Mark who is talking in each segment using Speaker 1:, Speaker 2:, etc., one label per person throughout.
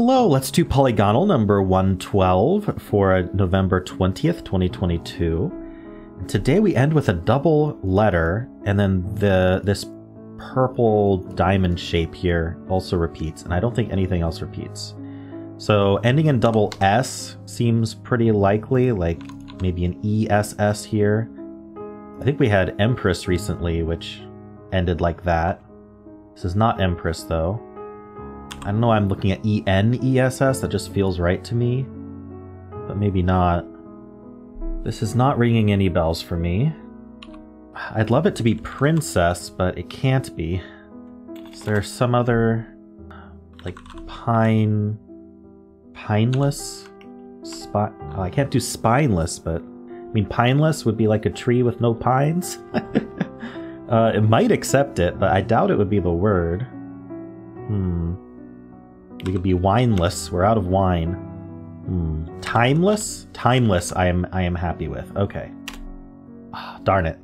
Speaker 1: Hello, let's do Polygonle number 112 for November 20th, 2022. Today we end with a double letter, and then the this purple diamond shape here also repeats, and I don't think anything else repeats. So ending in double S seems pretty likely, like maybe an ESS here. I think we had Empress recently, which ended like that. This is not Empress, though. I don't know I'm looking at E-N-E-S-S, that just feels right to me. But maybe not. This is not ringing any bells for me. I'd love it to be Princess, but it can't be. Is there some other... like pine... pineless? Spot? Oh, I can't do spineless, but... I mean, pineless would be like a tree with no pines? uh, it might accept it, but I doubt it would be the word. Hmm. We could be wineless. We're out of wine. Hmm. Timeless? Timeless I am I am happy with. Okay. Oh, darn it.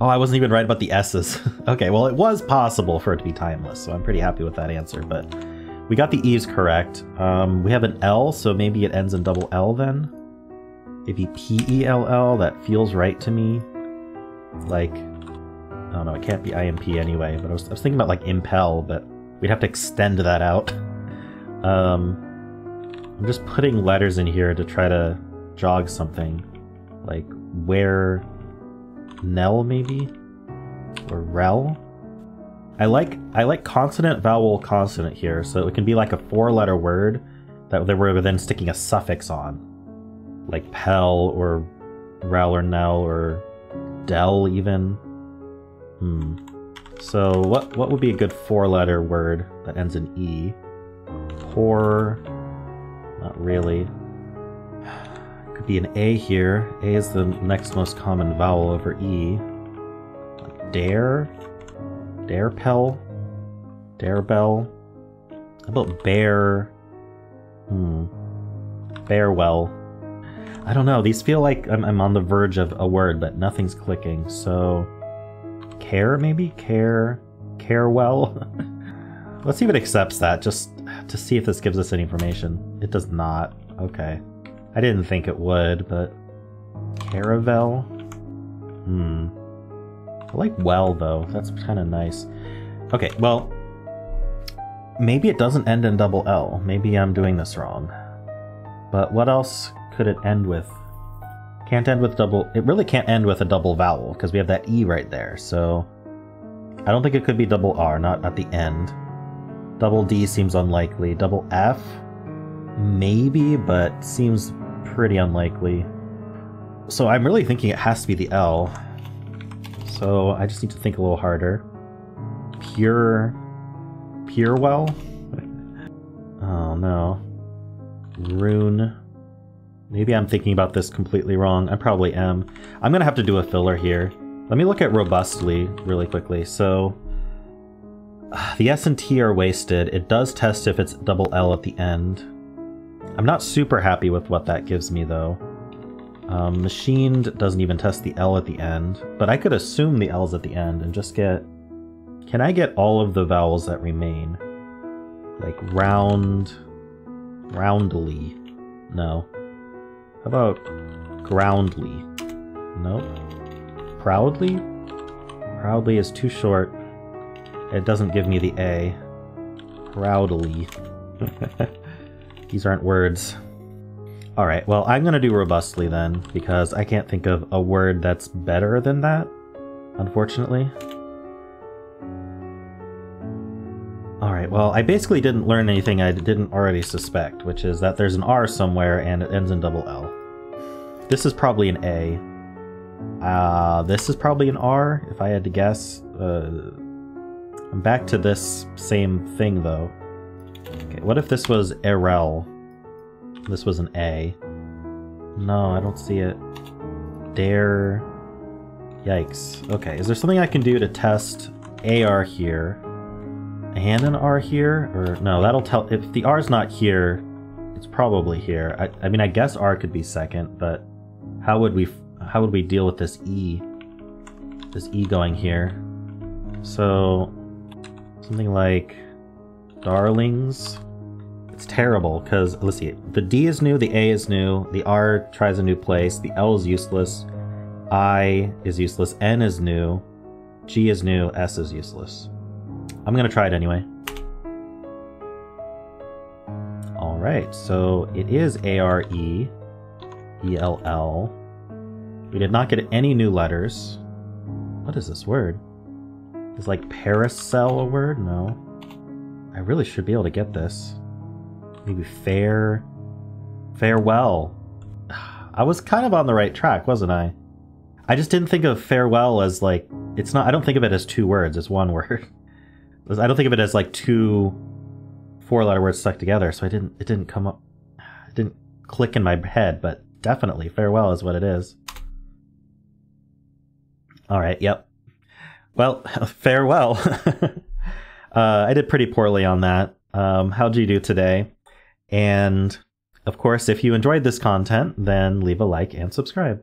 Speaker 1: Oh, I wasn't even right about the S's. okay, well it was possible for it to be timeless, so I'm pretty happy with that answer, but we got the E's correct. Um, we have an L, so maybe it ends in double L then? Maybe P-E-L-L, that feels right to me. Like, I don't know, it can't be IMP anyway, but I was, I was thinking about like impel, but we'd have to extend that out. Um, I'm just putting letters in here to try to jog something. Like where Nell maybe? Or Rel? I like I like consonant, vowel, consonant here, so it can be like a four-letter word that we're then sticking a suffix on. Like Pel or Rel or Nell or Dell even. Hmm. So what what would be a good four-letter word that ends in E? Poor not really. Could be an A here. A is the next most common vowel over E. Dare? Darepel? Darebell? How about bear? Hmm. Bearwell. I don't know. These feel like I'm, I'm on the verge of a word, but nothing's clicking. So, care maybe? Care? Care well? Let's see if it accepts that, just to see if this gives us any information. It does not. Okay. I didn't think it would, but... Caravel? Hmm. I like well, though. That's kind of nice. Okay, well... Maybe it doesn't end in double L. Maybe I'm doing this wrong. But what else could it end with? Can't end with double... It really can't end with a double vowel, because we have that E right there, so... I don't think it could be double R, not at the end. Double D seems unlikely. Double F? Maybe, but seems pretty unlikely. So I'm really thinking it has to be the L. So I just need to think a little harder. Pure... Pure well? oh no. Rune. Maybe I'm thinking about this completely wrong. I probably am. I'm gonna have to do a filler here. Let me look at robustly really quickly. So the S and T are wasted. It does test if it's double L at the end. I'm not super happy with what that gives me, though. Um, machined doesn't even test the L at the end, but I could assume the L's at the end and just get... Can I get all of the vowels that remain? Like round... Roundly. No. How about groundly? Nope. Proudly? Proudly is too short. It doesn't give me the A. Proudly. These aren't words. Alright, well, I'm gonna do robustly then, because I can't think of a word that's better than that, unfortunately. Alright, well, I basically didn't learn anything I didn't already suspect, which is that there's an R somewhere and it ends in double L. This is probably an A. Uh, this is probably an R, if I had to guess. Uh, I'm back to this same thing, though. Okay, what if this was Erel? This was an A. No, I don't see it. Dare... Yikes. Okay, is there something I can do to test AR here? And an R here? Or, no, that'll tell... If the R's not here, it's probably here. I, I mean, I guess R could be second, but how would we... How would we deal with this E? This E going here? So, Something like darlings. It's terrible because let's see. The D is new, the A is new, the R tries a new place, the L is useless, I is useless, N is new, G is new, S is useless. I'm gonna try it anyway. Alright, so it is A R E E L L. We did not get any new letters. What is this word? Is like paracel a word? No. I really should be able to get this. Maybe fair. Farewell. I was kind of on the right track, wasn't I? I just didn't think of farewell as like it's not I don't think of it as two words, it's one word. I don't think of it as like two four letter words stuck together, so I didn't it didn't come up it didn't click in my head, but definitely farewell is what it is. All right, yep. Well, farewell. uh, I did pretty poorly on that. Um, how'd you do today? And of course, if you enjoyed this content, then leave a like and subscribe.